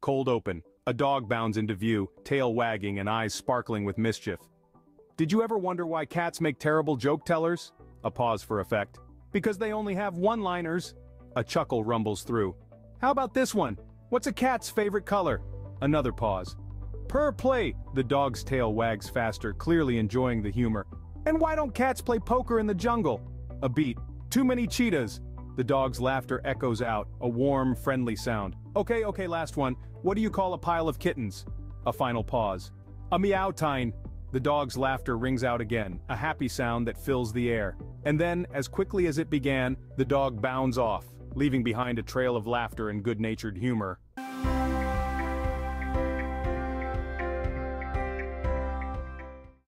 Cold open. A dog bounds into view, tail wagging and eyes sparkling with mischief. Did you ever wonder why cats make terrible joke tellers? A pause for effect. Because they only have one-liners. A chuckle rumbles through. How about this one? What's a cat's favorite color? Another pause. Per play, the dog's tail wags faster, clearly enjoying the humor. And why don't cats play poker in the jungle? A beat. Too many cheetahs. The dog's laughter echoes out, a warm, friendly sound. Okay, okay, last one. What do you call a pile of kittens? A final pause. A meow-tine. The dog's laughter rings out again, a happy sound that fills the air. And then, as quickly as it began, the dog bounds off, leaving behind a trail of laughter and good-natured humor.